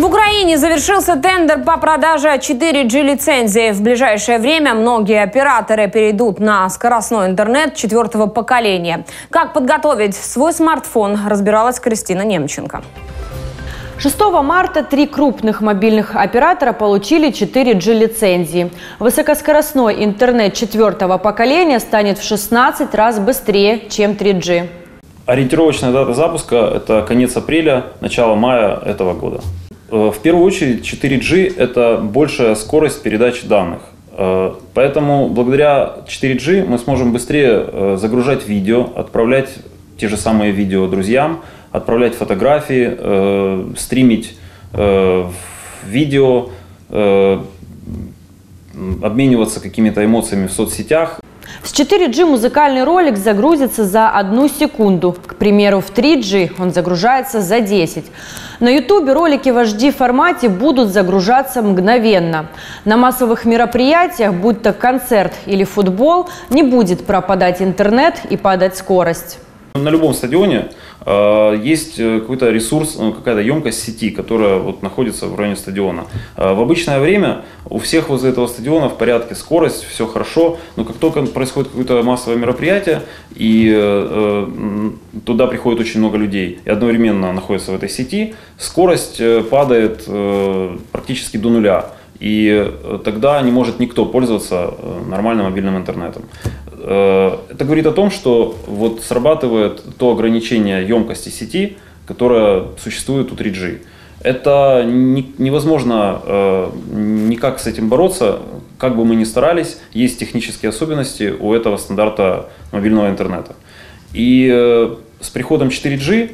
В Украине завершился тендер по продаже 4G лицензии. В ближайшее время многие операторы перейдут на скоростной интернет четвертого поколения. Как подготовить свой смартфон, разбиралась Кристина Немченко. 6 марта три крупных мобильных оператора получили 4G лицензии. Высокоскоростной интернет четвертого поколения станет в 16 раз быстрее, чем 3G. Ориентировочная дата запуска – это конец апреля, начало мая этого года. Э, в первую очередь 4G – это большая скорость передачи данных. Э, поэтому благодаря 4G мы сможем быстрее э, загружать видео, отправлять те же самые видео друзьям, отправлять фотографии, стримить видео, обмениваться какими-то эмоциями в соцсетях. С 4G музыкальный ролик загрузится за одну секунду. К примеру, в 3G он загружается за 10. На YouTube ролики в HD формате будут загружаться мгновенно. На массовых мероприятиях, будь то концерт или футбол, не будет пропадать интернет и падать скорость. На любом стадионе э, есть э, какой-то ресурс, э, какая-то емкость сети, которая вот находится в районе стадиона. Э, в обычное время у всех возле этого стадиона в порядке скорость, все хорошо, но как только происходит какое-то массовое мероприятие и э, э, туда приходит очень много людей и одновременно находится в этой сети, скорость падает э, практически до нуля. И тогда не может никто пользоваться нормальным мобильным интернетом. Э, это говорит о том, что вот срабатывает то ограничение емкости сети, которое существует у 3G. Это невозможно э, никак с этим бороться, как бы мы ни старались, есть технические особенности у этого стандарта мобильного интернета. И э, с приходом 4G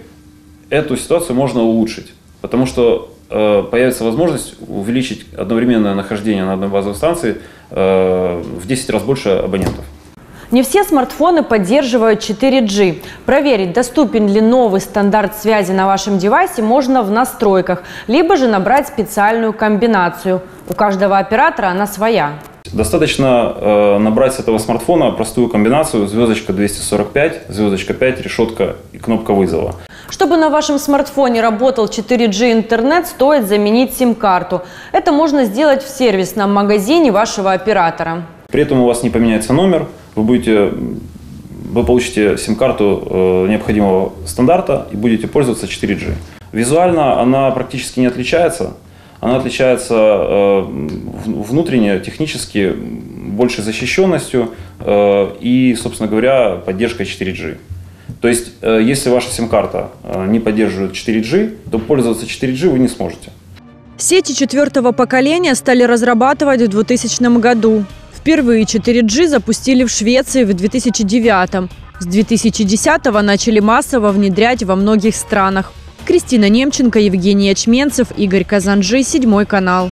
эту ситуацию можно улучшить, потому что появится возможность увеличить одновременное нахождение на одной базовой станции в 10 раз больше абонентов. Не все смартфоны поддерживают 4G. Проверить, доступен ли новый стандарт связи на вашем девайсе, можно в настройках, либо же набрать специальную комбинацию. У каждого оператора она своя. Достаточно э, набрать с этого смартфона простую комбинацию звездочка 245, звездочка 5, решетка и кнопка вызова. Чтобы на вашем смартфоне работал 4G интернет, стоит заменить сим-карту. Это можно сделать в сервисном магазине вашего оператора. При этом у вас не поменяется номер, вы будете вы получите сим-карту э, необходимого стандарта и будете пользоваться 4G. Визуально она практически не отличается. Она отличается э, внутренне, технически, большей защищенностью э, и, собственно говоря, поддержкой 4G. То есть, если ваша сим-карта не поддерживает 4G, то пользоваться 4G вы не сможете. Сети четвертого поколения стали разрабатывать в 2000 году. Впервые 4G запустили в Швеции в 2009 С 2010 начали массово внедрять во многих странах. Кристина Немченко, Евгений Ячменцев, Игорь Казанжи, Седьмой канал.